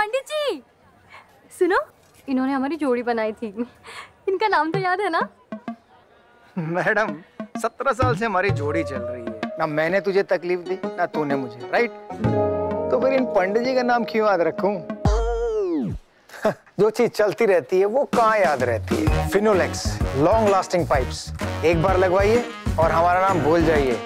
पंडित जी! सुनो, इन्होंने हमारी जोड़ी बनाई थी। इनका नाम तो याद है ना? मैडम, सत्रह साल से हमारी जोड़ी चल रही है। ना मैंने तुझे तकलीफ़ दी, ना तूने मुझे राइट तो फिर इन पंडित जी का नाम क्यों याद रखूँ? हाँ, जो चीज़ चलती रहती है, वो कहाँ याद रहती है? फिनोलेक्स लॉन्ग लास्टिंग पाइप्स एक बार लगवाइए और हमारा नाम भूल जाइए।